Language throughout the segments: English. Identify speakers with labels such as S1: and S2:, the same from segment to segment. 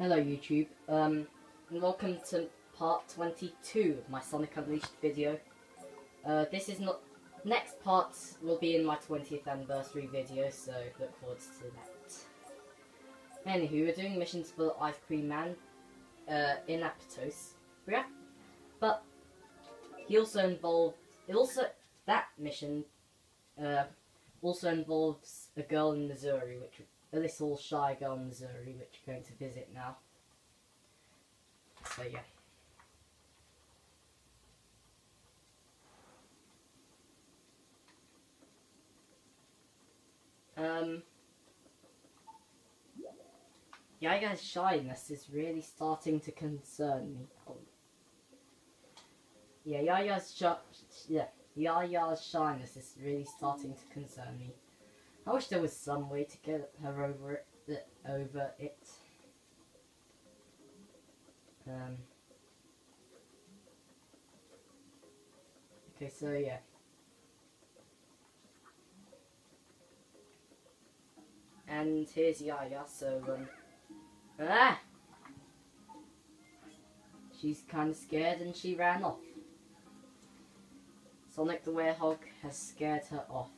S1: Hello YouTube, um, and welcome to part 22 of my Sonic Unleashed video. Uh, this is not, next part will be in my 20th anniversary video, so look forward to that. Anywho, we're doing missions for Ice Cream Man, uh, in Apotos, yeah, but he also involved, it also, that mission, uh, also involves a girl in Mazuri, which a little shy girl Mazuri, which we're going to visit now. So yeah. Um, Yaya's shyness is really starting to concern me. Yeah, Yaya's sh yeah, Yaya's shyness is really starting to concern me. I wish there was some way to get her over it. Uh, over it. Um. Okay, so yeah. And here's Yaya, so um. Ah! She's kind of scared and she ran off. Sonic the Werehog has scared her off.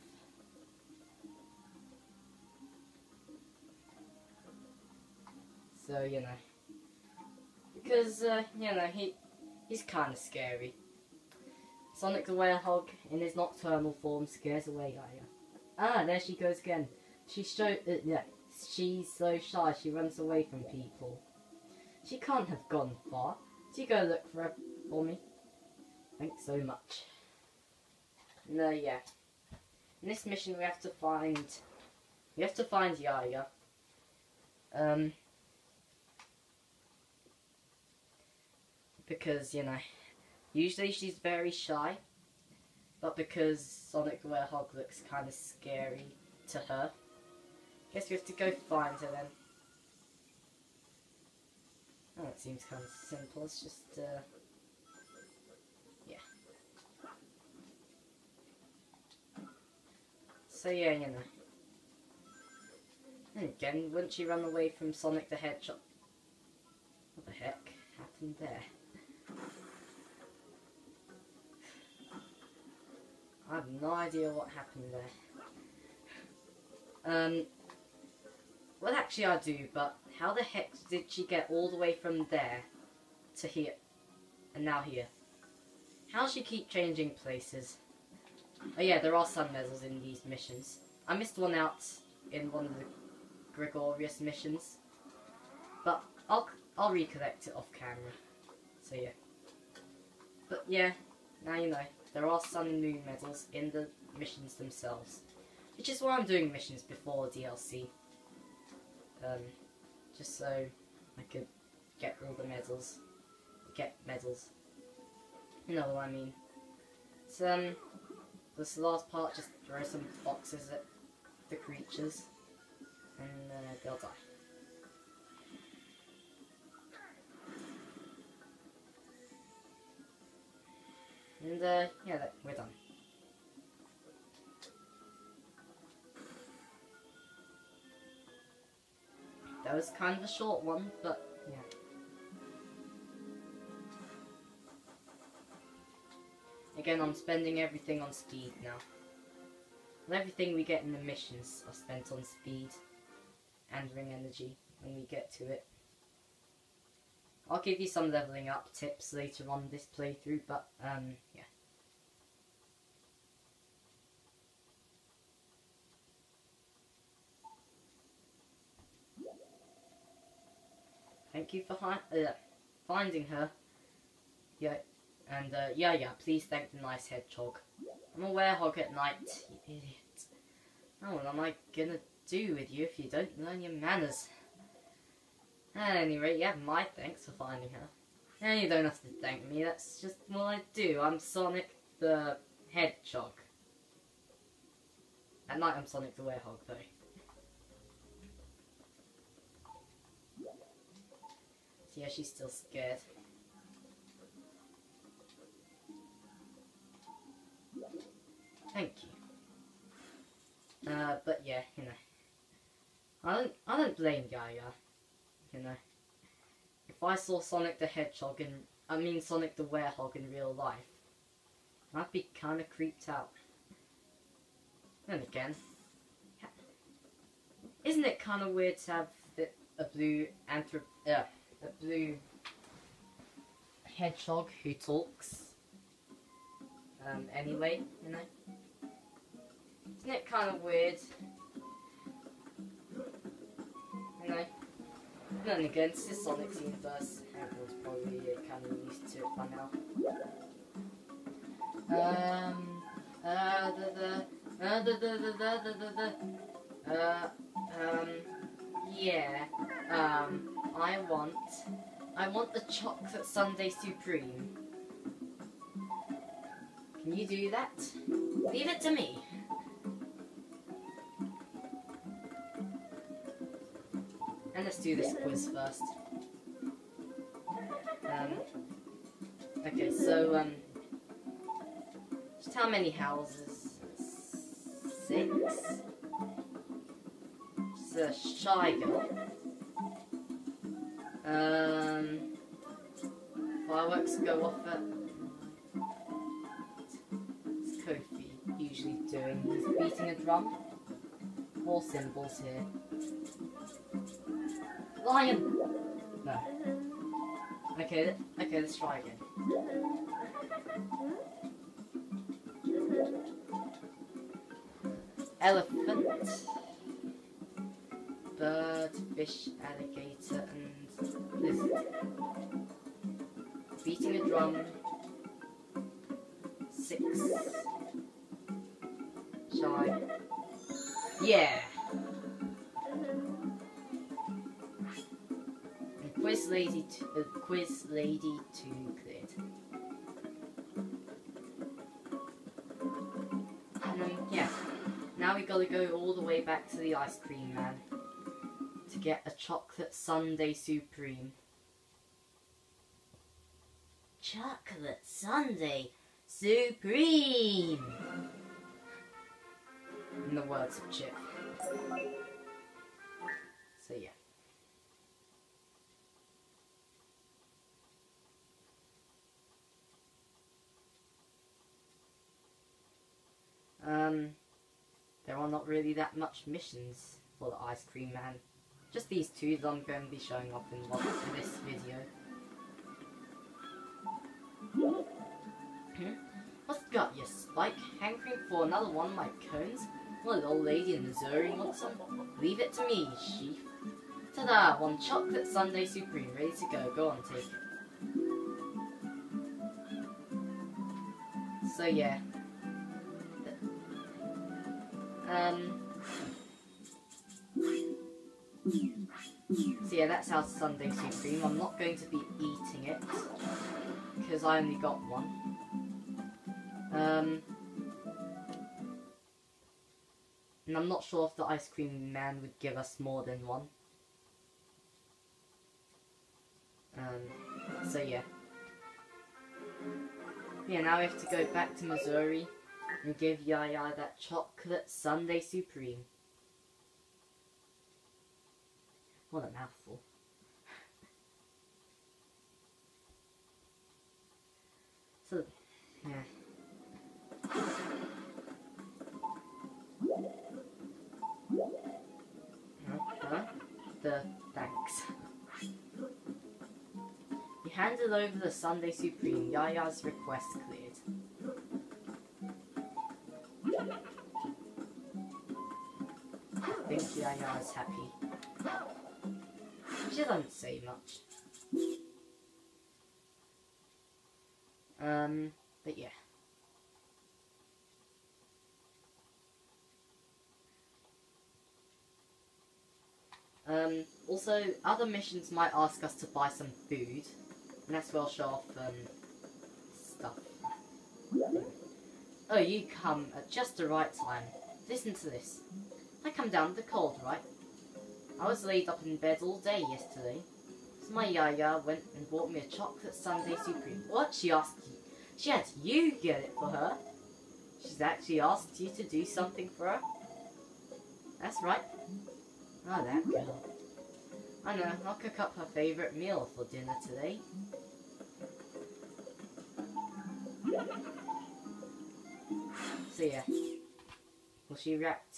S1: So, you know. Because, uh, you know, he he's kind of scary. Sonic the Werehog, in his nocturnal form, scares away Yaya. Ah, there she goes again. She's so, uh, yeah, she's so shy, she runs away from people. She can't have gone far. Do you go look for her for me? Thanks so much. No, yeah. In this mission, we have to find, we have to find Yaya. Um, because, you know, usually she's very shy, but because Sonic the Werehog looks kind of scary to her, guess we have to go find her then. Oh, it seems kind of simple, it's just, uh, yeah. So yeah, you know. And again, wouldn't she run away from Sonic the Hedgehog? What the heck happened there? I have no idea what happened there. Um, well actually I do, but how the heck did she get all the way from there to here, and now here? How she keep changing places? Oh yeah, there are sun medals in these missions. I missed one out in one of the Gregorious missions, but I'll I'll recollect it off camera. So yeah. But yeah, now you know there are sun and moon medals in the missions themselves, which is why I'm doing missions before DLC. Um, just so I could get all the medals, get medals. You know what I mean. So um, this last part, just throw some boxes at the creatures, and uh, they'll die. And uh, yeah, we're done. That was kind of a short one, but yeah. Again, I'm spending everything on speed now. And everything we get in the missions are spent on speed and ring energy when we get to it. I'll give you some leveling up tips later on this playthrough, but um, yeah. Thank you for uh, finding her. Yeah, and uh, yeah, yeah, please thank the nice hedgehog. I'm a werehog at night, you idiot. Oh, what am I gonna do with you if you don't learn your manners? At any rate, you have my thanks for finding her. And you don't have to thank me, that's just what I do. I'm Sonic the Hedgehog. At night I'm Sonic the Werehog, though. So yeah, she's still scared. Thank you. Uh, but yeah, you know. I don't, I don't blame Gaia, you know. if I saw Sonic the Hedgehog in, I mean Sonic the Werehog in real life, I'd be kind of creeped out. Then again, isn't it kind of weird to have a blue anthrop, uh, a blue hedgehog who talks? Um, anyway, you know, isn't it kind of weird? You know. Then against the Sonic's universe. Everyone's probably kind of used to it by now. Um, uh, the, the, uh, the, the, the, the, the, the, uh, um, yeah, um, I want, I want the chocolate sundae supreme. Can you do that? Leave it to me. Let's do this quiz first. Um, okay, so, um, just how many houses? Six? It's a shy girl. Um, fireworks go off at... What's Kofi usually doing? He's beating a drum. More symbols here. Lion! No. Okay, okay, let's try again. Elephant, bird, fish, alligator, and lizard. Beating a drum. Six. Lady, t- uh, quiz lady to um, yeah, now we gotta go all the way back to the ice cream man to get a chocolate sundae supreme. Chocolate sundae supreme. In the words of Chip. Really that much missions for the Ice Cream Man. Just these two that I'm going to be showing off in, this video. Hmm? What's got you, Spike? Hankering for another one of my cones? What old lady in Mazuri wants some? Leave it to me, Chief. Ta-da! One chocolate sundae supreme ready to go. Go on, take it. So yeah. Um. So yeah, that's our Sundae Supreme. I'm not going to be eating it because I only got one. Um, and I'm not sure if the ice cream man would give us more than one. Um, so yeah. Yeah, now we have to go back to Mazuri and give Yaya that chocolate Sundae Supreme. What a mouthful. So, yeah. Uh, the thanks. He handed over the Sundae Supreme. Yaya's request cleared. I think Yaya is happy. She doesn't say much. Um, but yeah. Um, also, other missions might ask us to buy some food, and that's where I'll show off um, stuff. Oh, you come at just the right time. Listen to this. I come down with a cold, right? I was laid up in bed all day yesterday. So my yaya went and bought me a chocolate Sundae Supreme. What? She asked you. She had you get it for her. She's actually asked you to do something for her. That's right. Oh, that girl. I know, I'll cook up her favourite meal for dinner today. So yeah. Will she react?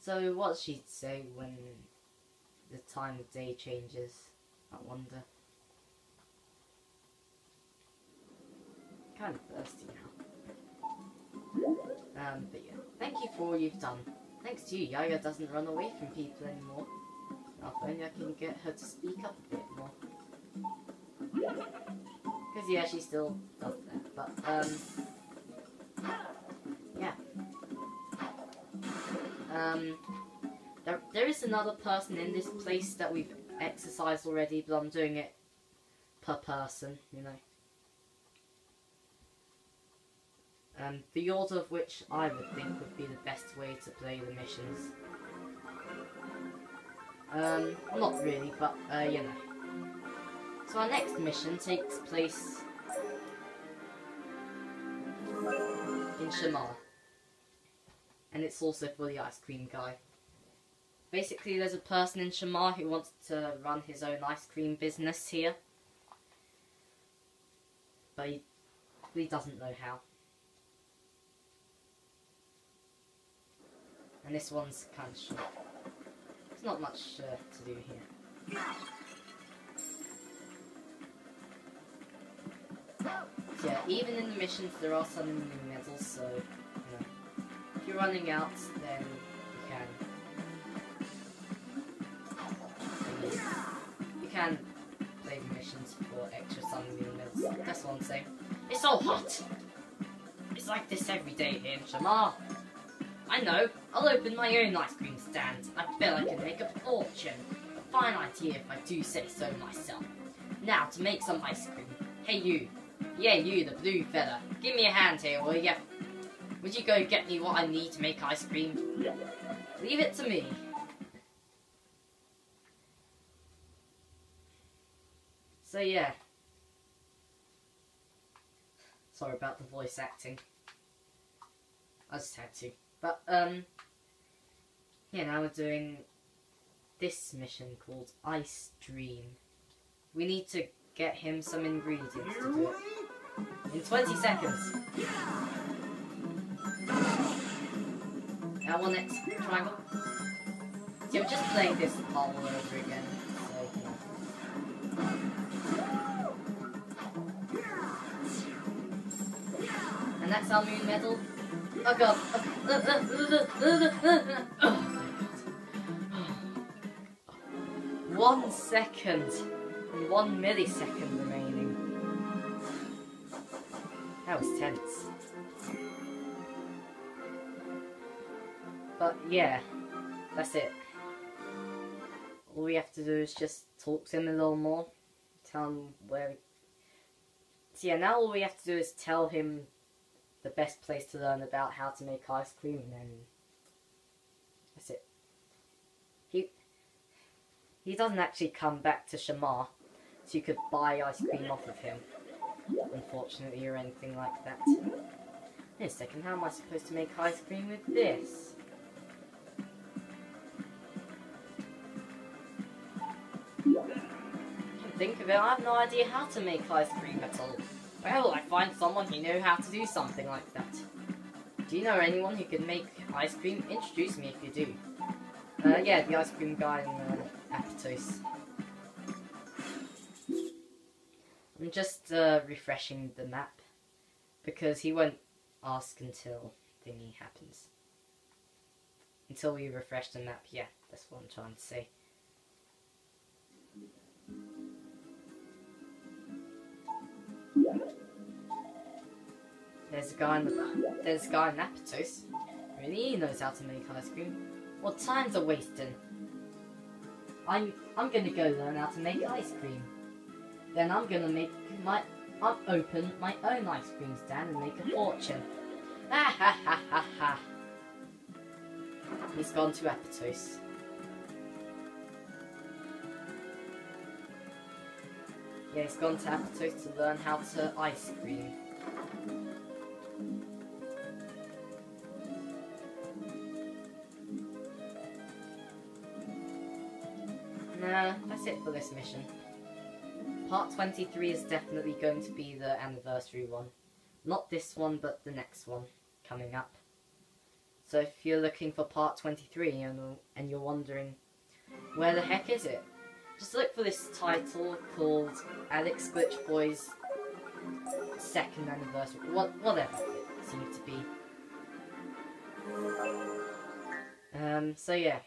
S1: So what she'd say when the time of day changes? I wonder. Kind of thirsty now. Um, but yeah. Thank you for all you've done. Thanks to you, Yaya doesn't run away from people anymore. If only I can get her to speak up a bit more. Because, yeah, she still does that. But, um... Um... There, there is another person in this place that we've exercised already, but I'm doing it per person, you know. Um, the order of which I would think would be the best way to play the missions. Um, not really, but, uh, you know. So our next mission takes place in Shamar. And it's also for the ice cream guy. Basically, there's a person in Shamar who wants to run his own ice cream business here. But he, he doesn't know how. And this one's kind of short. There's not much uh, to do here. Yeah, even in the missions there are some new medals, so you know, if you're running out, then you can. You can play missions for extra sun moon medals. That's what I'm saying. It's so hot! It's like this every day here in Shamar. I know. I'll open my own ice cream stand. I bet I can make a fortune. A fine idea if I do say so myself. Now, to make some ice cream. Hey you. Yeah, you, the blue fella. Give me a hand here, will ya? Would you go get me what I need to make ice cream? Leave it to me. So yeah. Sorry about the voice acting. I just had to. But, um, yeah, now we're doing this mission called Ice Dream. We need to get him some ingredients to do it. In 20 seconds. Now one next triangle. I'm just playing this all over again. And that's our moon medal. Oh god. One second one millisecond remaining. That was tense. Yeah, that's it. All we have to do is just talk to him a little more, tell him where. So yeah, now all we have to do is tell him the best place to learn about how to make ice cream, and then that's it. He he doesn't actually come back to Shamar, so you could buy ice cream off of him, unfortunately, or anything like that. Wait a second, how am I supposed to make ice cream with this? Think of it, I have no idea how to make ice cream at all. Where will I find someone who knows how to do something like that? Do you know anyone who can make ice cream? Introduce me if you do. Uh, yeah, the ice cream guy in uh, Apotos. I'm just uh, refreshing the map because he won't ask until thingy happens. Until we refresh the map, yeah, that's what I'm trying to say. There's a guy in the there's a guy in Apotos. Really, he knows how to make ice cream. Well, time's a wasting. I'm I'm gonna go learn how to make ice cream. Then I'm gonna make my I'll open my own ice cream stand and make a fortune. Ha ha ha ha ha. He's gone to Apotos. Yeah, he's gone to Apotos to learn how to ice cream. Nah, that's it for this mission. Part 23 is definitely going to be the anniversary one. Not this one, but the next one coming up. So if you're looking for part 23 and, and you're wondering, where the heck is it? Just look for this title called Alex Glitch Boy's second anniversary. What, whatever it seems to be. Um, so yeah.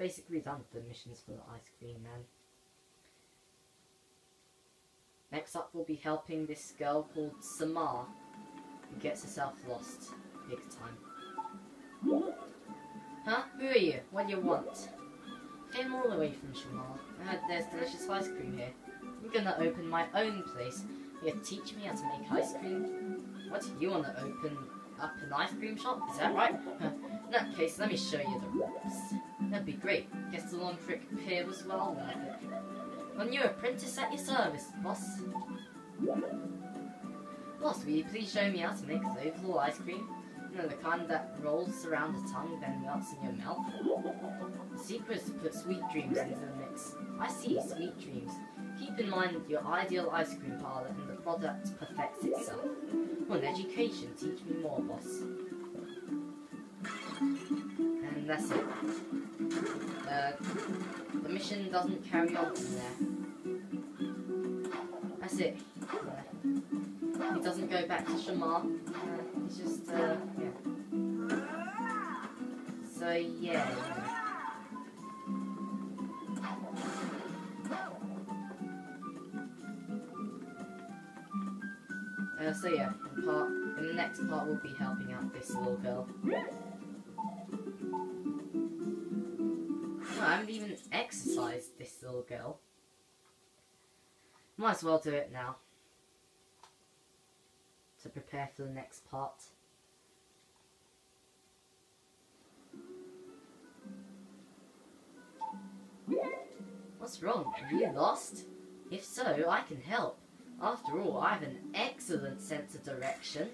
S1: Basically done with the missions for the ice cream man. Next up, we'll be helping this girl called Samar, who gets herself lost big time. Huh? Who are you? What do you want? Came all the way from Shamar. I heard there's delicious ice cream here. I'm gonna open my own place. You teach me how to make ice cream? What, do you wanna open up an ice cream shop? Is that right? In that case, let me show you the ropes. That'd be great. Guess the long trip here was well worth it. A new apprentice at your service, boss. Boss, will you please show me how to make oval ice cream? You know, the kind that rolls around the tongue, then melts in your mouth. The secret is to put sweet dreams into the mix. I see, sweet dreams. Keep in mind your ideal ice cream parlor and the product perfects itself. One education, teach me more, boss. That's it. Uh, the mission doesn't carry on from there. That's it. Uh, he doesn't go back to Shamar. Uh, he's just, uh, yeah. So, yeah. Uh, so yeah, in, part, in the next part we'll be helping out this little girl. Oh, I haven't even exercised this little girl. Might as well do it now. To prepare for the next part. What's wrong? Are you lost? If so, I can help. After all, I have an excellent sense of direction.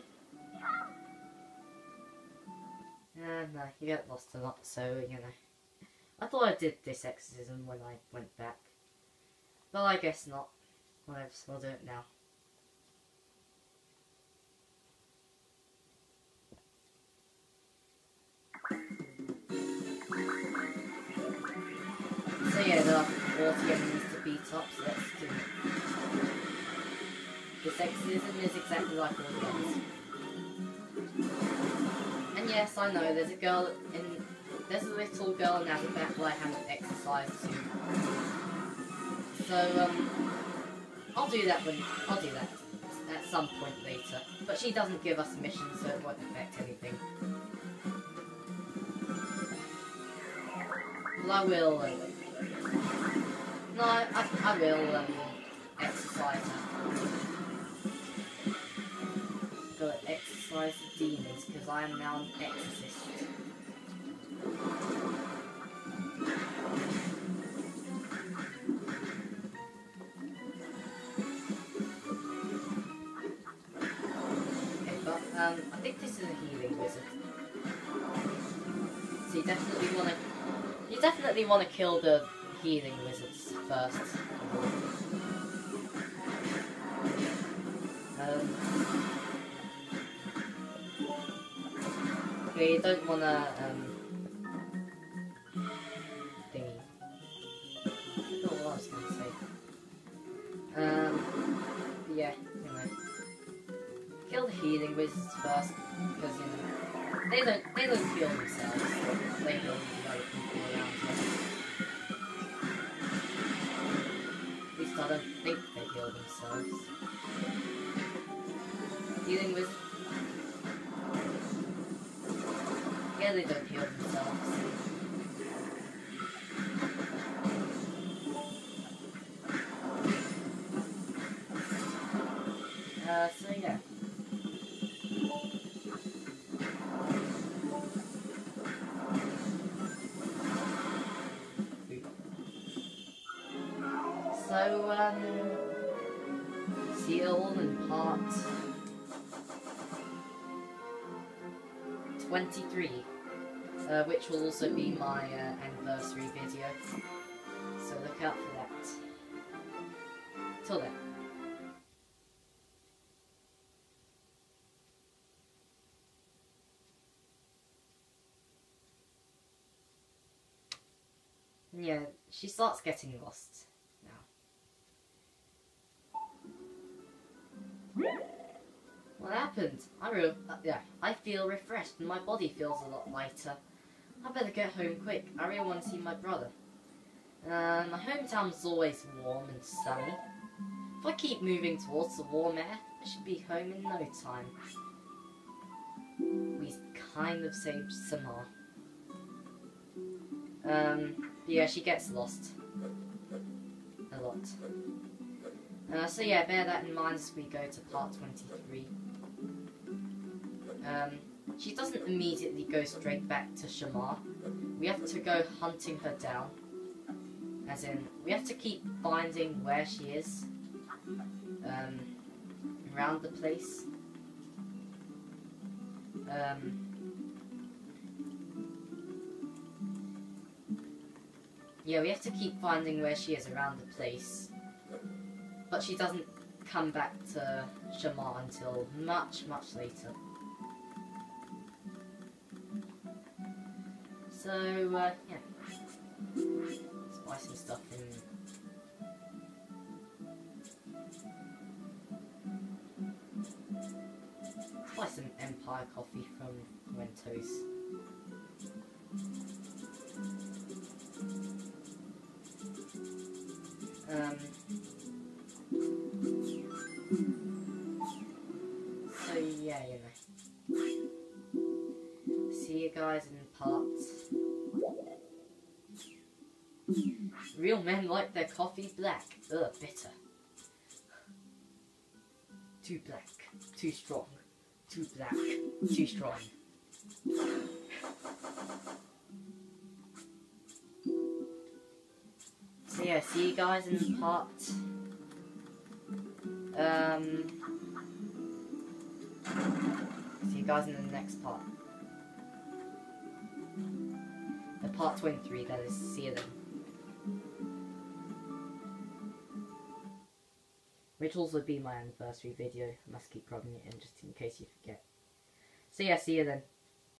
S1: Uh, no, you get lost a lot, so, you know. I thought I did this exorcism when I went back. But I guess not. Whatever, we'll do it now. So yeah, there are 40 enemies to beat up, so let's do it. The sexism is exactly like all the others. And yes, I know, there's a girl in... There's a little girl Azabeth who I haven't exercised to. So, um... I'll do that when... I'll do that at some point later. But she doesn't give us missions, so it won't affect anything. Well, I will... Um, no, I, I, I will um, exercise her. Gotta exercise the demons, because I am now an exorcist. Um, I think this is a healing wizard. So you definitely wanna you definitely wanna kill the healing wizards first. Um, you don't wanna um Kill the healing wizards first, because you know they don't they don't heal themselves, they heal the other people around them. At least I don't think they heal themselves. Dealing with Yeah, they don't heal themselves. In part 23. uh, which will also be my uh, anniversary video. So look out for that. Till then. Yeah, she starts getting lost What happened? I re uh, yeah, I feel refreshed and my body feels a lot lighter. I better get home quick. I really want to see my brother. Uh, my hometown's always warm and sunny. If I keep moving towards the warm air, I should be home in no time. We kind of saved Samar. Um, yeah, she gets lost. A lot. Uh, so yeah, bear that in mind as we go to part 23. Um, she doesn't immediately go straight back to Shamar. We have to go hunting her down. As in, we have to keep finding where she is. Um, around the place. Um, yeah, we have to keep finding where she is around the place. But she doesn't come back to Shamar until much, much later. So, uh, yeah. Let's buy some stuff in. Buy some Empire coffee from Mentos. Um, so yeah, know. See you guys in parts. Real men like their coffee black. Ugh, bitter. Too black. Too strong. Too black. Too strong. So yeah, see you guys in part. Um. See you guys in the next part. The part 23, that is. See you then. Will also be my anniversary video. I must keep rubbing it in just in case you forget. So yeah, see you then.